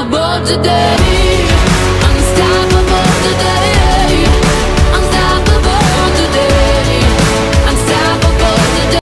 overboard today